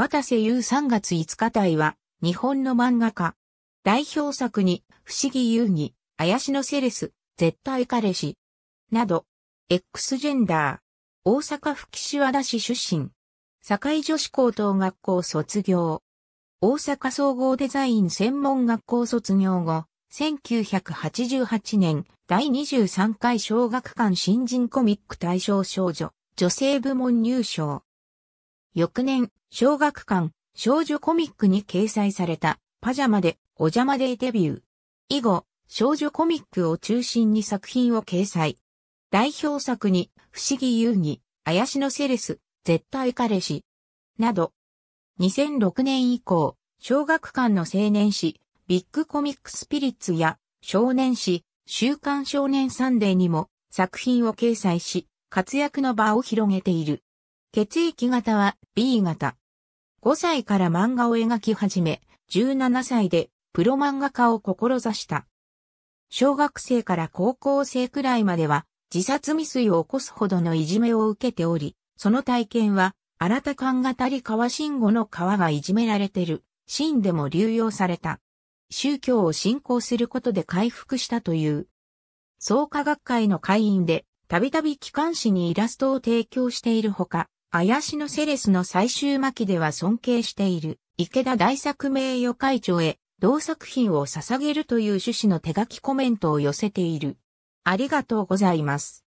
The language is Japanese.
渡瀬優3月5日隊は、日本の漫画家。代表作に、不思議遊戯、怪しのセレス、絶対彼氏。など、X ジェンダー。大阪府岸和田市出身。堺女子高等学校卒業。大阪総合デザイン専門学校卒業後、1988年第23回小学館新人コミック大賞少女、女性部門入賞。翌年、小学館少女コミックに掲載されたパジャマでお邪魔でデビュー。以後、少女コミックを中心に作品を掲載。代表作に、不思議遊戯、怪しのセレス、絶対彼氏、など、2006年以降、小学館の青年誌、ビッグコミックスピリッツや少年誌、週刊少年サンデーにも作品を掲載し、活躍の場を広げている。血液型は B 型。5歳から漫画を描き始め、17歳でプロ漫画家を志した。小学生から高校生くらいまでは自殺未遂を起こすほどのいじめを受けており、その体験は新田勘語り川信号の川がいじめられてるシーンでも流用された。宗教を信仰することで回復したという。創価学会の会員で、たびたび機関誌にイラストを提供しているほか、怪しのセレスの最終巻では尊敬している池田大作名誉会長へ同作品を捧げるという趣旨の手書きコメントを寄せている。ありがとうございます。